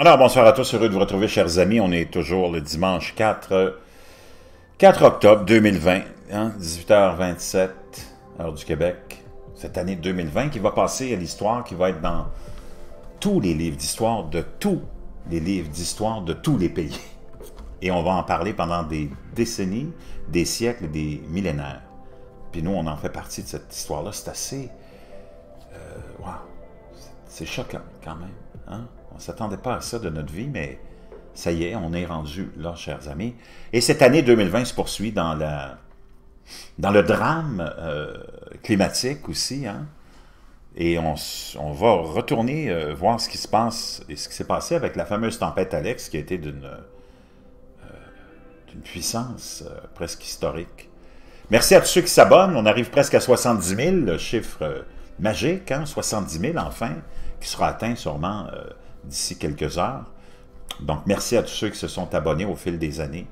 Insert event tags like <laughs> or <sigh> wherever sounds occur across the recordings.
Alors, bonsoir à tous, heureux de vous retrouver, chers amis. On est toujours le dimanche 4, 4 octobre 2020, 18h27, heure du Québec. Cette année 2020 qui va passer à l'histoire, qui va être dans tous les livres d'histoire de tous les livres d'histoire de tous les pays. Et on va en parler pendant des décennies, des siècles, des millénaires. Puis nous, on en fait partie de cette histoire-là. C'est assez... Wow! C'est choquant, quand même. Hein? On ne s'attendait pas à ça de notre vie, mais ça y est, on est rendu là, chers amis. Et cette année 2020 se poursuit dans, la, dans le drame euh, climatique aussi. Hein? Et on, va retourner euh, voir ce qui se passe et ce qui s'est passé avec la fameuse tempête Alex, qui a été d'une euh, puissance presque historique. Merci à tous ceux qui s'abonnent. On arrive presque à 70 000, le chiffre magique, hein? 70 000 enfin, qui sera atteint sûrement d'ici quelques heures. Donc, merci à tous ceux qui se sont abonnés au fil des années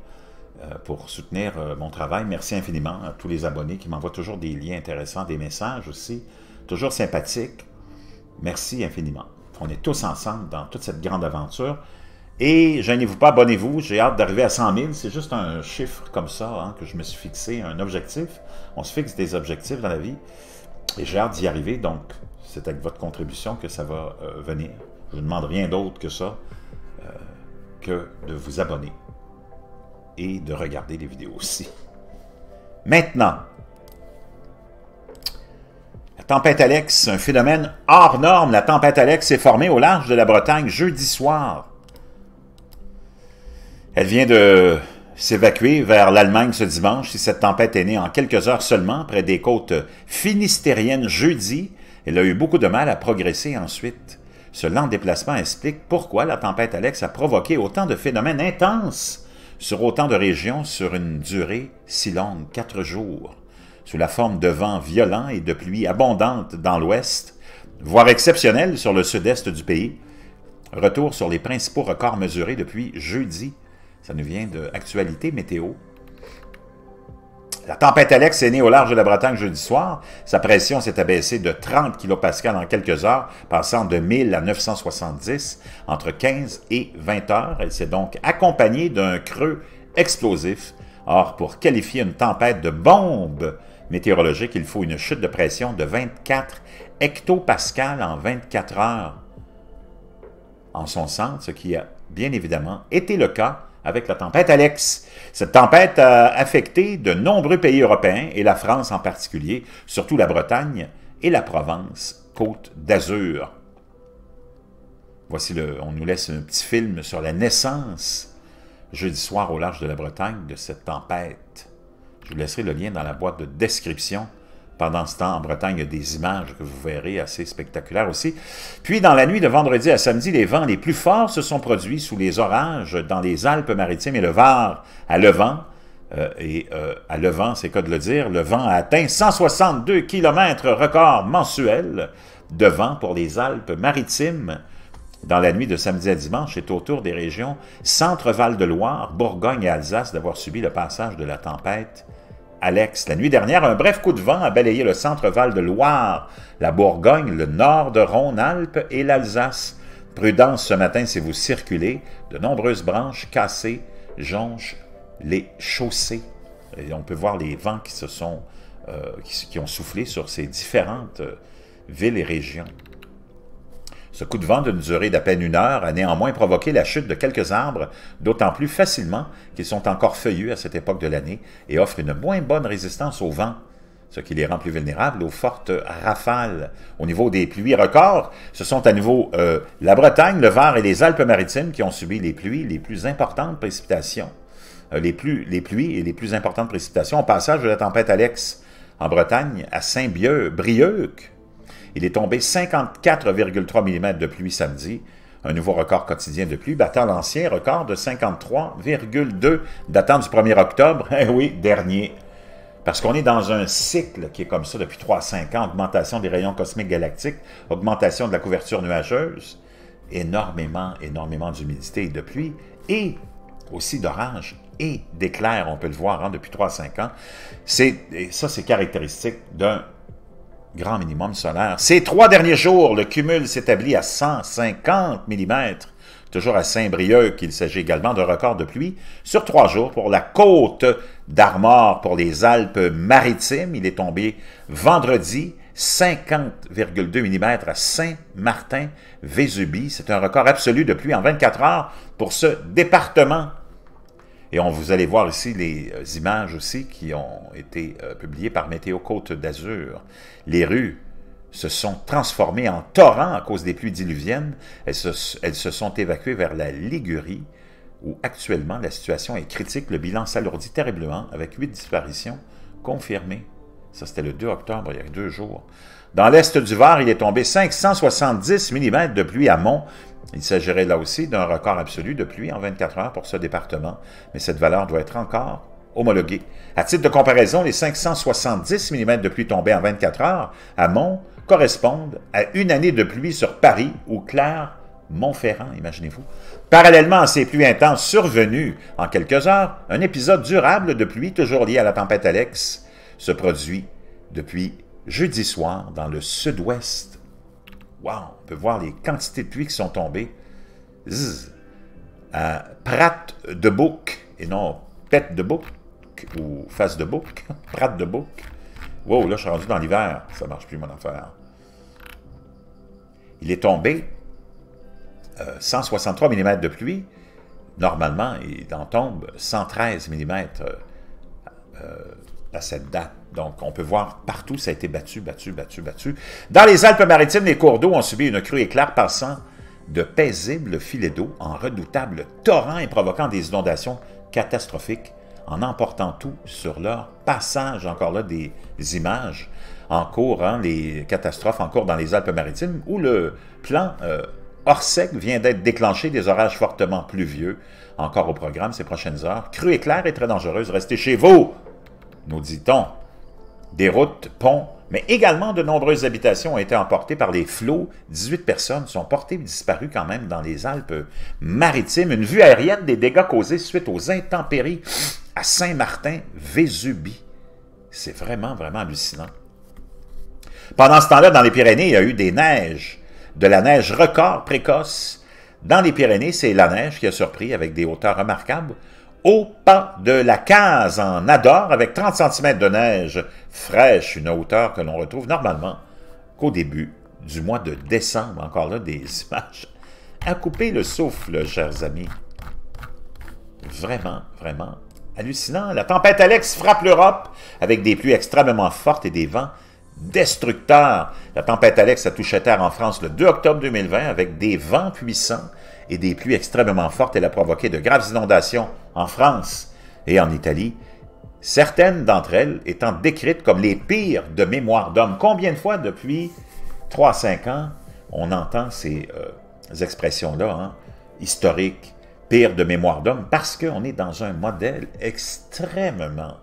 euh, pour soutenir euh, mon travail. Merci infiniment à tous les abonnés qui m'envoient toujours des liens intéressants, des messages aussi, toujours sympathiques. Merci infiniment. On est tous ensemble dans toute cette grande aventure. Et gênez-vous pas, abonnez-vous. J'ai hâte d'arriver à 100 000. C'est juste un chiffre comme ça hein, que je me suis fixé, un objectif. On se fixe des objectifs dans la vie. Et j'ai hâte d'y arriver. Donc, c'est avec votre contribution que ça va euh, venir. Je ne demande rien d'autre que ça, euh, que de vous abonner et de regarder les vidéos aussi. Maintenant, la tempête Alex, un phénomène hors norme. La tempête Alex s'est formée au large de la Bretagne jeudi soir. Elle vient de s'évacuer vers l'Allemagne ce dimanche. Si cette tempête est née en quelques heures seulement, près des côtes finistériennes jeudi, elle a eu beaucoup de mal à progresser ensuite. Ce lent déplacement explique pourquoi la tempête Alex a provoqué autant de phénomènes intenses sur autant de régions sur une durée si longue, quatre jours, sous la forme de vents violents et de pluies abondantes dans l'ouest, voire exceptionnelles sur le sud-est du pays. Retour sur les principaux records mesurés depuis jeudi. Ça nous vient de Actualité Météo. La tempête Alex est née au large de la Bretagne jeudi soir. Sa pression s'est abaissée de 30 kPa en quelques heures, passant de 1000 à 970 entre 15 et 20 heures. Elle s'est donc accompagnée d'un creux explosif. Or, pour qualifier une tempête de bombe météorologique, il faut une chute de pression de 24 hectopascales en 24 heures en son centre, ce qui a bien évidemment été le cas avec la tempête Alex. Cette tempête a affecté de nombreux pays européens, et la France en particulier, surtout la Bretagne et la Provence, côte d'Azur. Voici le, on nous laisse un petit film sur la naissance, jeudi soir au large de la Bretagne, de cette tempête. Je vous laisserai le lien dans la boîte de description pendant ce temps, en Bretagne, il y a des images que vous verrez assez spectaculaires aussi. Puis, dans la nuit de vendredi à samedi, les vents les plus forts se sont produits sous les orages dans les Alpes-Maritimes et le Var à Levant. Euh, et euh, à Levant, c'est cas de le dire, le vent a atteint 162 km record mensuel de vent pour les Alpes-Maritimes. Dans la nuit de samedi à dimanche, c'est autour des régions Centre-Val de Loire, Bourgogne et Alsace d'avoir subi le passage de la tempête Alex. La nuit dernière, un bref coup de vent a balayé le centre-val de Loire, la Bourgogne, le nord de Rhône-Alpes et l'Alsace. Prudence ce matin si vous circulez, de nombreuses branches cassées jonchent les chaussées. Et on peut voir les vents qui se sont euh, qui, ont soufflé sur ces différentes euh, villes et régions. Ce coup de vent d'une durée d'à peine une heure a néanmoins provoqué la chute de quelques arbres, d'autant plus facilement qu'ils sont encore feuillus à cette époque de l'année et offrent une moins bonne résistance au vent, ce qui les rend plus vulnérables aux fortes rafales. Au niveau des pluies records, ce sont à nouveau euh, la Bretagne, le Var et les Alpes-Maritimes qui ont subi les pluies les plus importantes précipitations. Euh, les, les pluies et les plus importantes précipitations au passage de la tempête Alex en Bretagne à Saint-Brieuc, il est tombé 54,3 mm de pluie samedi, un nouveau record quotidien de pluie, battant l'ancien record de 53,2 datant du 1er octobre, <laughs> eh oui, dernier. Parce qu'on est dans un cycle qui est comme ça depuis 3-5 ans, augmentation des rayons cosmiques galactiques, augmentation de la couverture nuageuse, énormément, énormément d'humidité et de pluie, et aussi d'orage et d'éclairs, on peut le voir hein, depuis 3-5 ans. Ça, c'est caractéristique d'un grand minimum solaire. Ces trois derniers jours, le cumul s'établit à 150 mm, toujours à Saint-Brieuc, qu'il s'agit également d'un record de pluie sur trois jours pour la côte d'Armor, pour les Alpes-Maritimes. Il est tombé vendredi 50,2 mm à Saint-Martin-Vésubie. C'est un record absolu de pluie en 24 heures pour ce département. Et on, vous allez voir ici les euh, images aussi qui ont été euh, publiées par Météo Côte d'Azur. Les rues se sont transformées en torrents à cause des pluies diluviennes. Elles se, elles se sont évacuées vers la Ligurie, où actuellement la situation est critique. Le bilan s'alourdit terriblement avec huit disparitions confirmées. Ça, c'était le 2 octobre, il y a deux jours. Dans l'est du Var, il est tombé 570 mm de pluie à Mont. Il s'agirait là aussi d'un record absolu de pluie en 24 heures pour ce département, mais cette valeur doit être encore homologuée. À titre de comparaison, les 570 mm de pluie tombés en 24 heures à Mont correspondent à une année de pluie sur Paris ou Claire Montferrand, imaginez-vous. Parallèlement à ces pluies intenses survenues en quelques heures, un épisode durable de pluie, toujours lié à la tempête Alex, se produit depuis jeudi soir dans le sud-ouest. Wow! On peut voir les quantités de pluie qui sont tombées. à Prat de Bouc, et non Pète de Bouc, ou Face de Bouc, <laughs> Prat de Bouc. Wow, là, je suis rendu dans l'hiver. Ça marche plus, mon affaire. Il est tombé 163 euh, mm de pluie. Normalement, il en tombe 113 mm à cette date. Donc, on peut voir partout, ça a été battu, battu, battu, battu. Dans les Alpes-Maritimes, les cours d'eau ont subi une crue éclair passant de paisibles filets d'eau en redoutables torrents et provoquant des inondations catastrophiques en emportant tout sur leur passage. Encore là, des, images en cours, hein, les catastrophes en cours dans les Alpes-Maritimes, où le plan euh, Orsec vient d'être déclenché, des orages fortement pluvieux, encore au programme ces prochaines heures. Crue éclair et très dangereuse, restez chez vous! Nous dit-on. Des routes, ponts, mais également de nombreuses habitations ont été emportées par les flots. 18 personnes sont portées et disparues quand même dans les Alpes-Maritimes. Une vue aérienne des dégâts causés suite aux intempéries à Saint-Martin-Vésubie. C'est vraiment, vraiment hallucinant. Pendant ce temps-là, dans les Pyrénées, il y a eu des neiges, de la neige record précoce. Dans les Pyrénées, c'est la neige qui a surpris avec des hauteurs remarquables au pas de la case en Adore avec 30 cm de neige fraîche, une hauteur que l'on retrouve normalement qu'au début du mois de décembre. Encore là, des <laughs> images à couper le souffle, chers amis. Vraiment, vraiment hallucinant. La tempête Alex frappe l'Europe avec des pluies extrêmement fortes et des vents destructeurs. La tempête Alex a touché terre en France le 2 octobre 2020 avec des vents puissants et des pluies extrêmement fortes. Elle a provoqué de graves inondations en France et en Italie, certaines d'entre elles étant décrites comme les pires de mémoire d'homme. Combien de fois depuis 3-5 ans on entend ces euh, expressions-là, hein, historiques, pires de mémoire d'homme, parce qu'on est dans un modèle extrêmement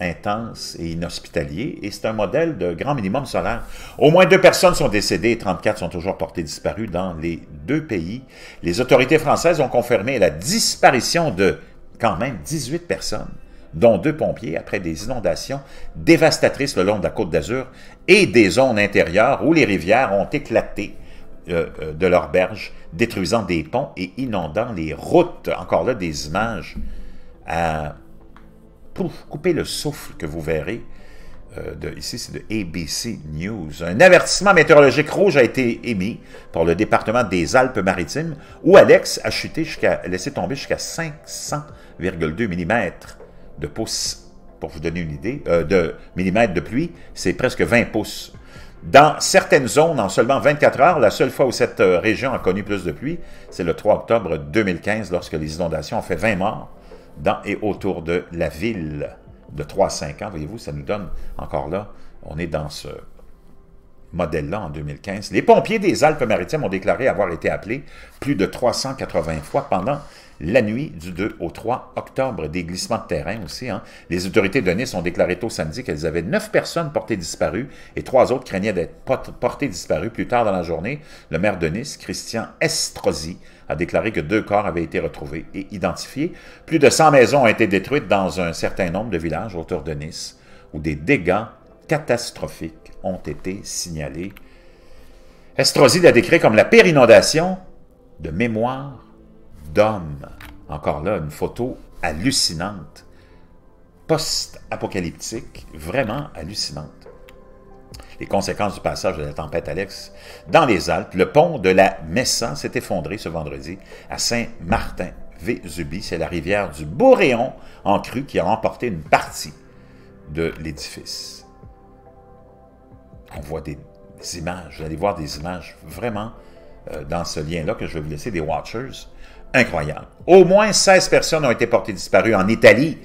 intense et inhospitalier, et c'est un modèle de grand minimum solaire. Au moins deux personnes sont décédées et 34 sont toujours portées disparues dans les deux pays. Les autorités françaises ont confirmé la disparition de quand même 18 personnes, dont deux pompiers, après des inondations dévastatrices le long de la côte d'Azur et des zones intérieures où les rivières ont éclaté euh, euh, de leurs berges, détruisant des ponts et inondant les routes. Encore là, des images à couper le souffle que vous verrez. Euh, ici, c'est de ABC News. Un avertissement météorologique rouge a été émis pour le département des Alpes-Maritimes, où Alex a chuté jusqu'à laissé tomber jusqu'à 500,2 mm de pouces. Pour vous donner une idée, euh, de millimètres de pluie, c'est presque 20 pouces. Dans certaines zones, en seulement 24 heures, la seule fois où cette euh, région a connu plus de pluie, c'est le 3 octobre 2015, lorsque les inondations ont fait 20 morts dans et autour de la ville de 3-5 ans. Voyez-vous, ça nous donne encore là, on est dans ce modèle-là en 2015. Les pompiers des Alpes-Maritimes ont déclaré avoir été appelés plus de 380 fois pendant la nuit du 2 au 3 octobre. Des glissements de terrain aussi. Hein. Les autorités de Nice ont déclaré tôt samedi qu'elles avaient neuf personnes portées disparues et trois autres craignaient d'être portées disparues. Plus tard dans la journée, le maire de Nice, Christian Estrosi, a déclaré que deux corps avaient été retrouvés et identifiés. Plus de 100 maisons ont été détruites dans un certain nombre de villages autour de Nice, où des dégâts catastrophiques ont été signalés. Estrosi l'a décrit comme la pire inondation de mémoire d'homme. Encore là, une photo hallucinante, post-apocalyptique, vraiment hallucinante. Les conséquences du passage de la tempête Alex dans les Alpes, le pont de la Messa s'est effondré ce vendredi à Saint-Martin. Vésubie, c'est la rivière du Boréon en crue qui a emporté une partie de l'édifice. On voit des, images, vous allez voir des images vraiment euh, dans ce lien-là que je vais vous laisser, des Watchers. Incroyable. Au moins 16 personnes ont été portées disparues en Italie,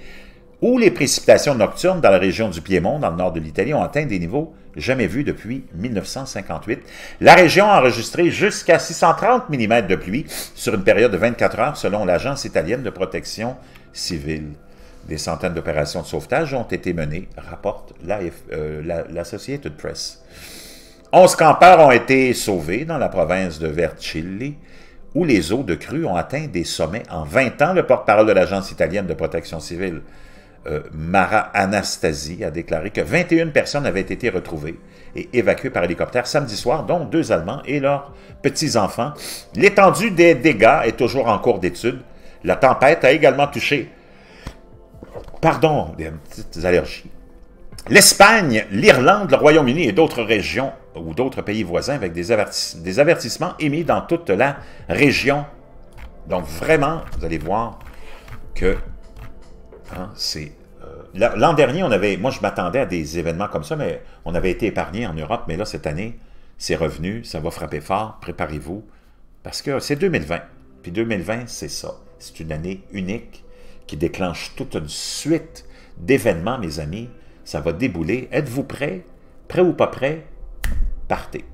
où les précipitations nocturnes dans la région du Piémont, dans le nord de l'Italie, ont atteint des niveaux jamais vus depuis 1958. La région a enregistré jusqu'à 630 mm de pluie sur une période de 24 heures, selon l'Agence italienne de protection civile. Des centaines d'opérations de sauvetage ont été menées, rapporte euh, l'Associated Press. 11 campeurs ont été sauvés dans la province de Vercelli, où les eaux de crue ont atteint des sommets en 20 ans. Le porte-parole de l'Agence italienne de protection civile, euh, Mara Anastasi, a déclaré que 21 personnes avaient été retrouvées et évacuées par hélicoptère samedi soir, dont deux Allemands et leurs petits-enfants. L'étendue des dégâts est toujours en cours d'étude. La tempête a également touché, pardon, des petites allergies, l'Espagne, l'Irlande, le Royaume-Uni et d'autres régions ou d'autres pays voisins avec des, avertissements émis dans toute la région. Donc vraiment, vous allez voir que hein, c'est... Euh, l'an dernier, on avait, moi je m'attendais à des événements comme ça, mais on avait été épargné en Europe, mais là cette année, c'est revenu, ça va frapper fort, préparez-vous, parce que c'est 2020. Puis 2020, c'est ça. C'est une année unique qui déclenche toute une suite d'événements, mes amis. Ça va débouler. Êtes-vous prêts? Prêt ou pas prêt? Partez.